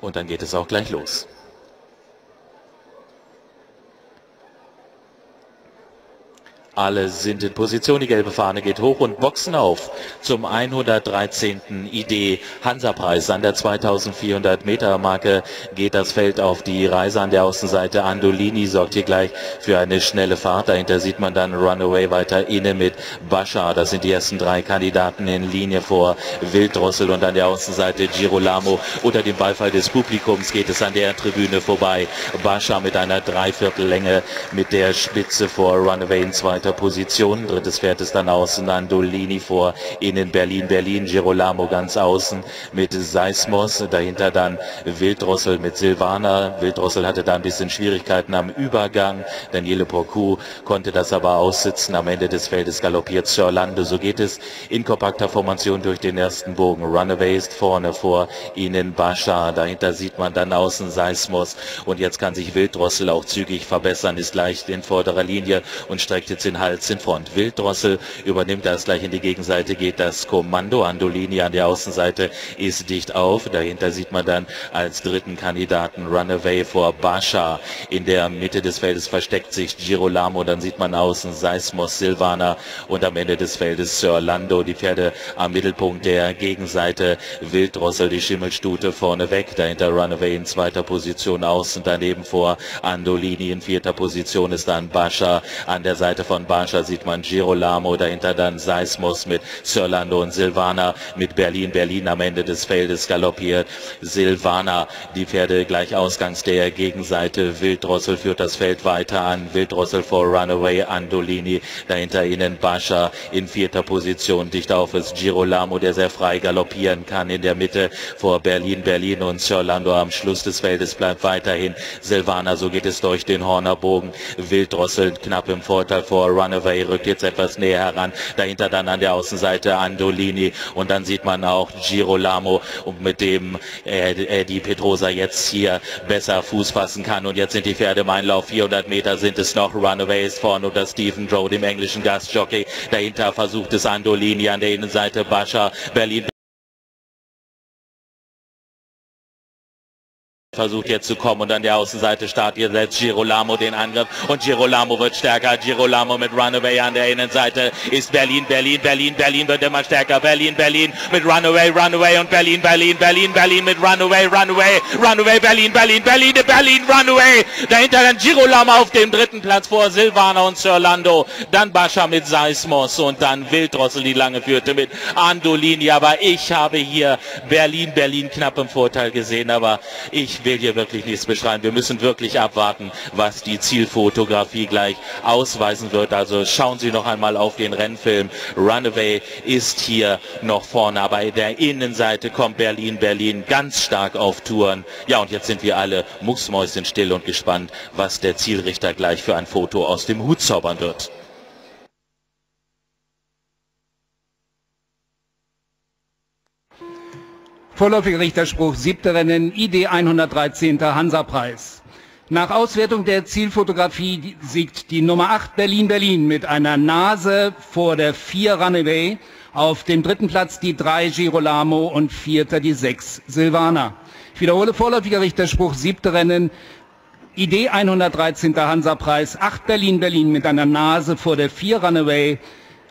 Und dann geht es auch gleich los. Alle sind in Position. Die gelbe Fahne geht hoch und boxen auf zum 113. ID Hansa-Preis. An der 2400 Meter Marke geht das Feld auf die Reise an der Außenseite. Andolini sorgt hier gleich für eine schnelle Fahrt. Dahinter sieht man dann Runaway weiter inne mit Bashar. Das sind die ersten drei Kandidaten in Linie vor Wilddrossel und an der Außenseite Girolamo. Unter dem Beifall des Publikums geht es an der Tribüne vorbei. Bashar mit einer Dreiviertellänge mit der Spitze vor Runaway in zweiter zweiter Position. Drittes Pferd ist dann außen Andolini vor innen Berlin, Berlin, Girolamo ganz außen mit Seismos. Dahinter dann Wilddrossel mit Silvana. Wilddrossel hatte da ein bisschen Schwierigkeiten am Übergang. Daniele Porcu konnte das aber aussitzen. Am Ende des Feldes galoppiert Sörlande. So geht es in kompakter Formation durch den ersten Bogen. Runaway ist vorne vor ihnen Bascha. Dahinter sieht man dann außen Seismos. Und jetzt kann sich Wilddrossel auch zügig verbessern, ist leicht in vorderer Linie und streckt jetzt in den Hals in Front. Wilddrossel übernimmt das gleich in die Gegenseite, geht das Kommando. Andolini an der Außenseite ist dicht auf. Dahinter sieht man dann als dritten Kandidaten Runaway vor Bascha. In der Mitte des Feldes versteckt sich Girolamo. Dann sieht man außen Seismos Silvana und am Ende des Feldes Sir Lando. Die Pferde am Mittelpunkt der Gegenseite. Wilddrossel, die Schimmelstute vorne weg. Dahinter Runaway in zweiter Position außen. Daneben vor Andolini in vierter Position ist dann Bascha. An der Seite von Banscha sieht man Girolamo, dahinter dann Seismus mit Sörlando und Silvana mit Berlin. Berlin am Ende des Feldes galoppiert. Silvana, die Pferde gleich ausgangs der Gegenseite. Wilddrossel führt das Feld weiter an. Wilddrossel vor Runaway Andolini. Dahinter ihnen Bascha in vierter Position. Dicht auf ist Girolamo, der sehr frei galoppieren kann. In der Mitte vor Berlin, Berlin und Sörlando am Schluss des Feldes bleibt weiterhin Silvana. So geht es durch den Hornerbogen. Wilddrossel knapp im Vorteil vor Runaway rückt jetzt etwas näher heran. Dahinter dann an der Außenseite Andolini und dann sieht man auch Girolamo, mit dem äh, die Petrosa jetzt hier besser Fuß fassen kann. Und jetzt sind die Pferde im Einlauf. 400 Meter sind es noch. Runaway ist vorne unter Stephen Drow, dem englischen Gastjockey. Dahinter versucht es Andolini an der Innenseite. Bascha, Berlin. Versucht jetzt zu kommen und an der Außenseite startet jetzt Girolamo den Angriff und Girolamo wird stärker. Girolamo mit Runaway an der Innenseite ist Berlin, Berlin, Berlin, Berlin wird immer stärker. Berlin, Berlin mit Runaway, Runaway und Berlin, Berlin, Berlin, Berlin mit Runaway, Runaway, Runaway, Berlin, Berlin, Berlin, Berlin, Runaway. Dahinter dann Girolamo auf dem dritten Platz vor Silvana und Sörlando. Dann Bascha mit Seismos und dann Wilddrossel, die lange führte mit Andolini. Aber ich habe hier Berlin, Berlin knapp im Vorteil gesehen, aber ich will hier wirklich nichts beschreiben. Wir müssen wirklich abwarten, was die Zielfotografie gleich ausweisen wird. Also schauen Sie noch einmal auf den Rennfilm. Runaway ist hier noch vorne, aber in der Innenseite kommt Berlin, Berlin ganz stark auf Touren. Ja, und jetzt sind wir alle mucksmäuschen still und gespannt, was der Zielrichter gleich für ein Foto aus dem Hut zaubern wird. Vorläufiger Richterspruch, siebte Rennen, ID 113. Hansa-Preis. Nach Auswertung der Zielfotografie siegt die Nummer 8 Berlin-Berlin mit einer Nase vor der 4 Runaway. Auf dem dritten Platz die 3 Girolamo und vierter die 6 Silvana. Ich wiederhole vorläufiger Richterspruch, siebte Rennen, ID 113. Hansa-Preis, 8 Berlin-Berlin mit einer Nase vor der 4 Runaway.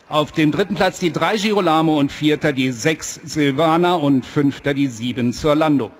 Auf dem dritten Platz die drei Girolamo und vierter die sechs Silvana und fünfter die sieben Zurlando.